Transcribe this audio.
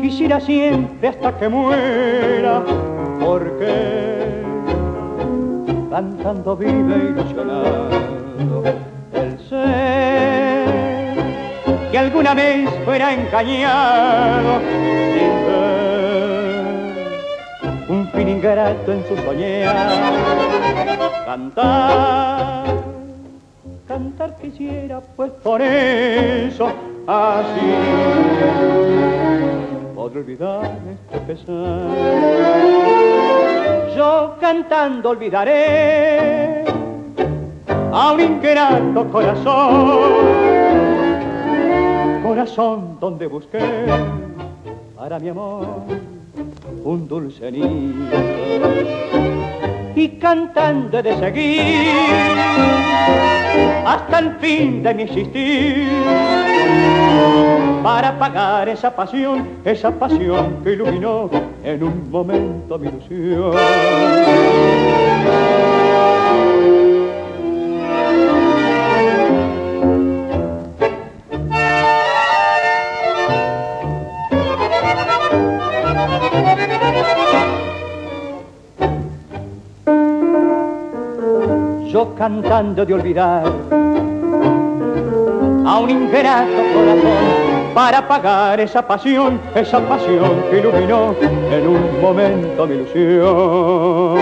Quisiera siempre hasta que muera, porque cantando vive y ilusionada el ser que alguna vez fuera engañado sin ver un fin ingrato en su soñar. Cantar, cantar quisiera, pues por eso así podré olvidar este pesar. Yo cantando olvidaré a un ingrato corazón, corazón donde busqué para mi amor un dulce nido y cantando de seguir hasta el fin de mi existir para pagar esa pasión, esa pasión que iluminó en un momento mi ilusión. Cantando de olvidar a un ingrato corazón para pagar esa pasión, esa pasión que iluminó en un momento mi ilusión.